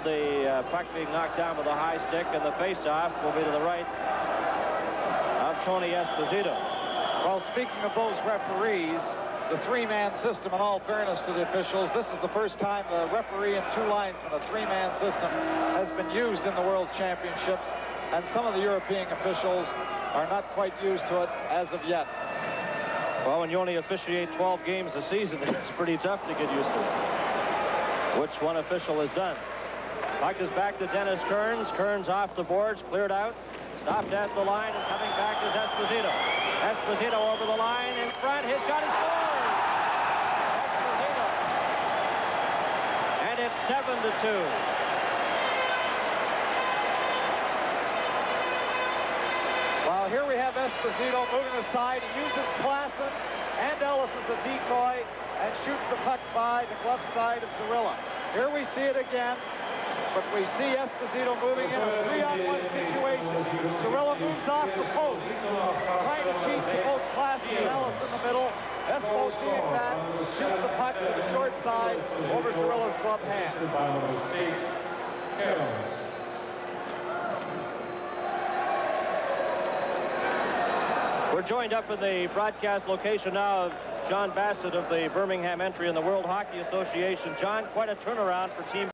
the uh, puck being knocked down with a high stick, and the face-off will be to the right of Tony Esposito. Well, speaking of those referees, the three-man system, in all fairness to the officials, this is the first time the referee and two lines linesmen, a three-man system, has been used in the World Championships, and some of the European officials are not quite used to it as of yet. Well, when you only officiate 12 games a season, it's pretty tough to get used to it, which one official has done. Puck is back to Dennis Kearns. Kearns off the boards, cleared out, stopped at the line, and coming back is Esposito. Esposito over the line in front. His shot, he scores! Esposito. And it's 7 to 2. Well, here we have Esposito moving aside. He uses Klassen and Ellis as the decoy and shoots the puck by the glove side of Dzurilla. Here we see it again, but we see Esposito moving in a three-on-one situation. Dzurilla moves off the post, trying to cheat to both Klassen and Ellis in the middle. Espo seeing that, shoots the puck to the short side over Dzurilla's glove hand. We're joined up in the broadcast location now of John Bassett of the Birmingham entry in the World Hockey Association. John, quite a turnaround for Team